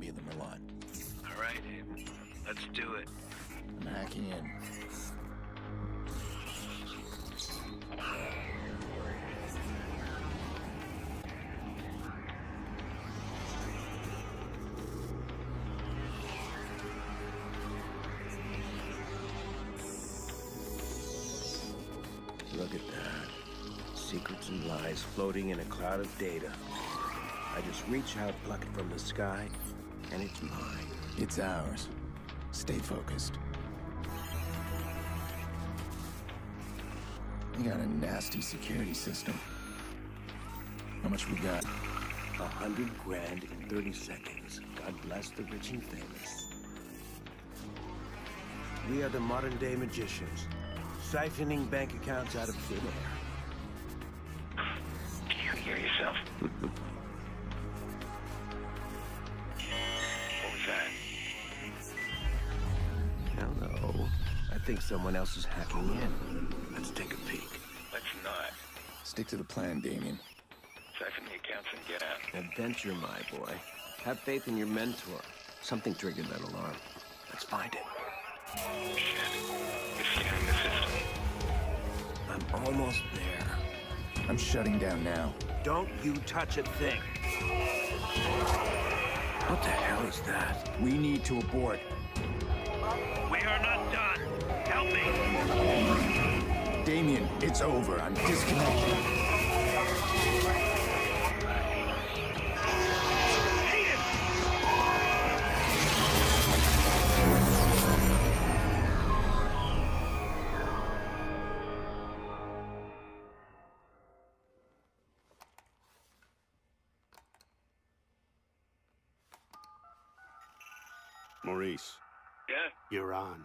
lobby of the Merlaut. All right, Abe. Let's do it. I'm hacking in. Look at that. Secrets and lies floating in a cloud of data. I just reach out, pluck it from the sky, and it's mine. It's ours. Stay focused. We got a nasty security system. How much we got? A hundred grand in 30 seconds. God bless the rich and famous. We are the modern day magicians, siphoning bank accounts out of thin air. Can you hear yourself? think someone else is hacking in. Let's take a peek. Let's not. Stick to the plan, Damien. Siphon the accounts and get out. Adventure, my boy. Have faith in your mentor. Something triggered that alarm. Let's find it. Shit. It's scanning the system. I'm almost there. I'm shutting down now. Don't you touch a thing. What the hell is that? We need to abort. Damien, it's over. I'm disconnected. Maurice, Yeah? you're on.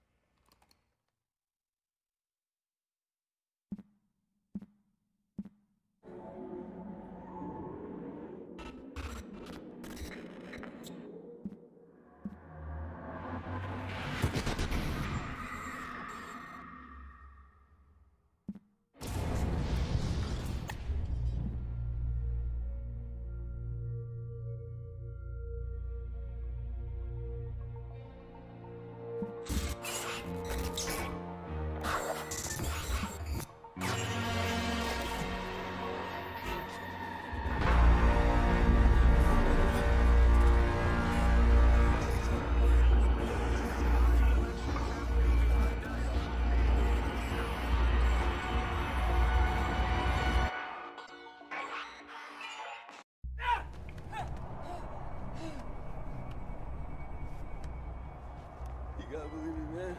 You gotta believe me, man.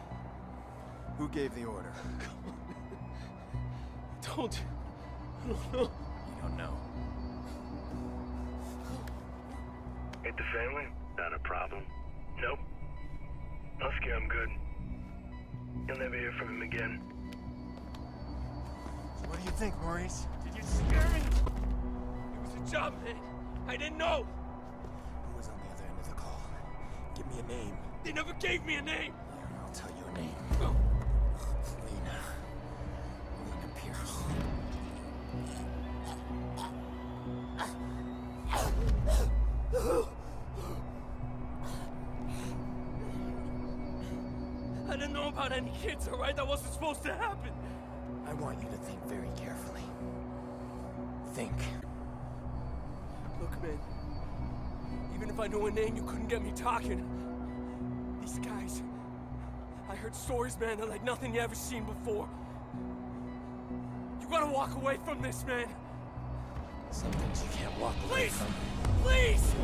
Who gave the order? Don't. I don't know. You don't know. Hit the family? Not a problem? Nope. Husky, I'm good. You'll never hear from him again. What do you think, Maurice? Did you scare me? It was a job, man. I didn't know. Who was on the other end of the call? Give me a name. They never gave me a name. I'll tell you a name. Oh. Lena. Lena Pearce. I didn't know about any kids, all right? That wasn't supposed to happen. I want you to think very carefully. Think. Look, man. Even if I knew a name, you couldn't get me talking. These guys. I heard stories, man, They're like nothing you ever seen before. You gotta walk away from this, man. Some things you can't walk away Please! from. Please!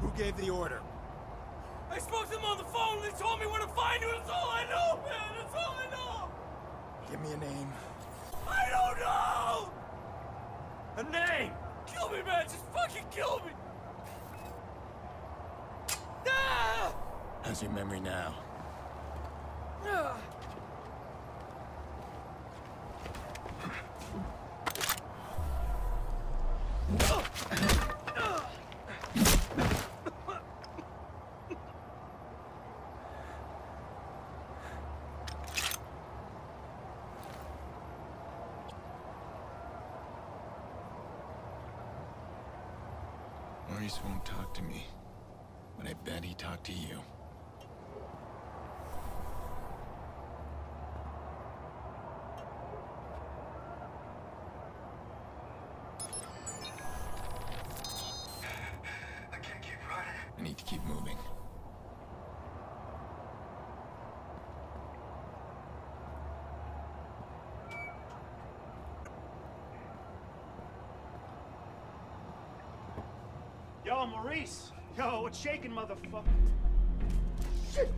Who gave the order? I spoke to them on the phone and they told me where to find you. That's all I know, man. That's all I know. Give me a name. I don't know! A name! Kill me, man! Just fucking kill me! How's your memory now? Maurice won't talk to me but I bet he talked to you. I can't keep running. I need to keep moving. Yo, Maurice! Yo, what's shaking, motherfucker? Shit!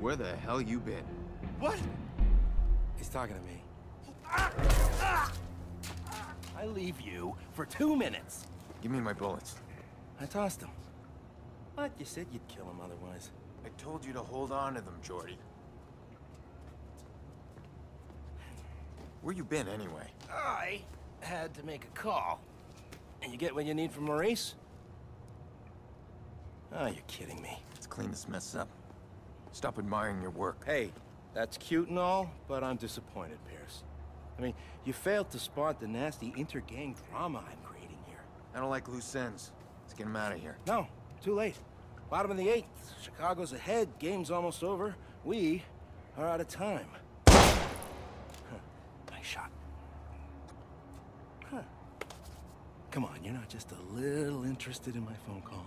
Where the hell you been? What? He's talking to me. Ah, ah, ah. I leave you for two minutes. Give me my bullets. I tossed them. But You said you'd kill him otherwise. I told you to hold on to them, Jordi. Where you been, anyway? I had to make a call. And you get what you need from Maurice? Oh, you're kidding me. Let's clean hmm. this mess up. Stop admiring your work. Hey, that's cute and all, but I'm disappointed, Pearce. I mean, you failed to spot the nasty inter-gang drama I'm creating here. I don't like loose ends. Let's get him out of here. No, too late. Bottom of the eighth. Chicago's ahead. Game's almost over. We are out of time. Huh. Nice shot. Huh. Come on, you're not just a little interested in my phone call.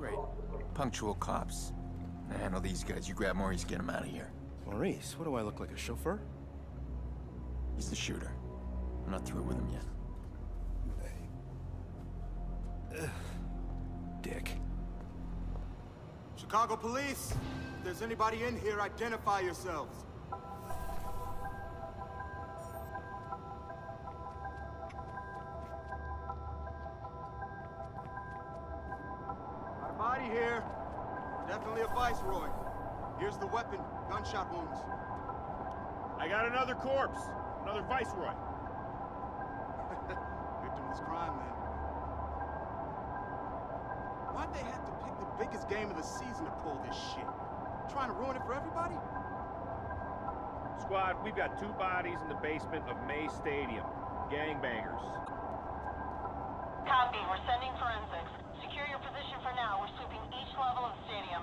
Great. Punctual cops. I handle these guys. You grab Maurice, get him out of here. Maurice, what do I look like, a chauffeur? He's the shooter. I'm not through with him yet. Dick. Chicago Police, if there's anybody in here, identify yourselves. Gunshot wounds. I got another corpse. Another viceroy. Victimless crime, then. Why'd they have to pick the biggest game of the season to pull this shit? Trying to ruin it for everybody? Squad, we've got two bodies in the basement of May Stadium. Gangbangers. Copy. We're sending forensics. Secure your position for now. We're sweeping each level of the stadium.